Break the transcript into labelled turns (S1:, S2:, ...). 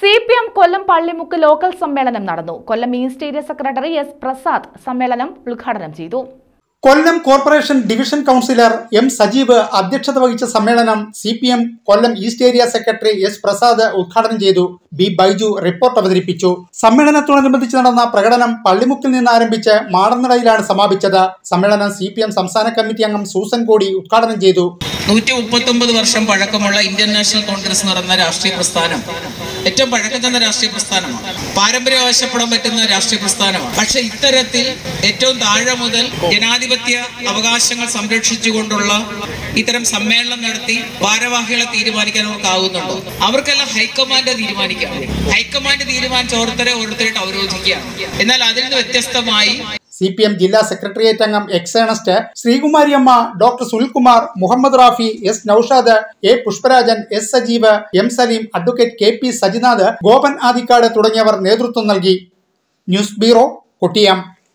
S1: C P M Kollam Pallimukku local സമ്മേളനം നടന്നു. Kollam east area secretary S Prasad സമ്മേളനം ഉദ്ഘാടനം ചെയ്തു.
S2: Kollam corporation division councillor M Sajeev അധ്യക്ഷത വഹിച്ച സമ്മേളനം C P M Kollam east area secretary S Prasad ഉദ്ഘാടനം ചെയ്തു. ബി ബൈജു റിപ്പോർട്ട് അവതരിപ്പിച്ചു. സമ്മേളനത്തോടനുബന്ധിച്ച് നടന്ന പ്രകടനം പള്ളിമുക്കിൽ നിന്ന് ആരംഭിച്ച് മാടന്നടയിലാണ് സമാപിച്ചത്. സമ്മേളനം സി പി എം സംസ്ഥാന കമ്മിറ്റി അംഗം സൂസൻ കോടി ഉദ്ഘാടനം ചെയ്തു.
S3: നൂറ്റി മുപ്പത്തൊമ്പത് വർഷം പഴക്കമുള്ള ഇന്ത്യൻ നാഷണൽ കോൺഗ്രസ് എന്ന് പറയുന്ന രാഷ്ട്രീയ പ്രസ്ഥാനം ഏറ്റവും പഴക്കം തന്ന രാഷ്ട്രീയ പ്രസ്ഥാനമാണ്. പാരമ്പര്യം ആവശ്യപ്പെടാൻ പറ്റുന്ന രാഷ്ട്രീയ പ്രസ്ഥാനമാണ്. പക്ഷെ ഇത്തരത്തിൽ ഏറ്റവും താഴെ മുതൽ ജനാധിപത്യ അവകാശങ്ങൾ സംരക്ഷിച്ചുകൊണ്ടുള്ള ഇത്തരം സമ്മേളനം നടത്തി ഭാരവാഹികളെ തീരുമാനിക്കാൻ അവർക്ക് ആവുന്നുണ്ടോ അവർക്കെല്ലാം ഹൈക്കമാൻഡ് തീരുമാനിക്കാം. ഹൈക്കമാൻഡ് തീരുമാനിച്ച ഓരോരുത്തരെ ഓരോരുത്തരായിട്ട് അവരോധിക്കുകയാണ്. എന്നാൽ അതിൽ നിന്ന് വ്യത്യസ്തമായി
S2: സി പി എം ജില്ലാ സെക്രട്ടേറിയറ്റ് അംഗം എക്സേണസ്റ്റ് Sreekumariamma doctor Sunilkumar Muhammad Rafi S Naushad A Pushparajan S Sajeev M Saleem advocate K P Sajinath Gopan Adikkad തുടങ്ങിയവർ നേതൃത്വം നൽകി. News bureau Kottiyam.